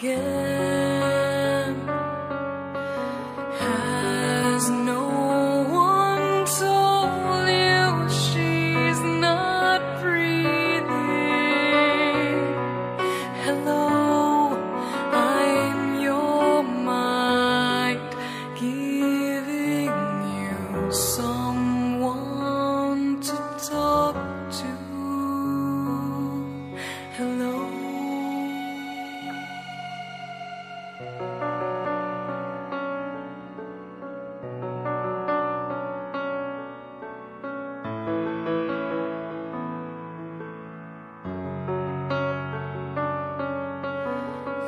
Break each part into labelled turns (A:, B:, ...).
A: again.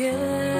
A: again.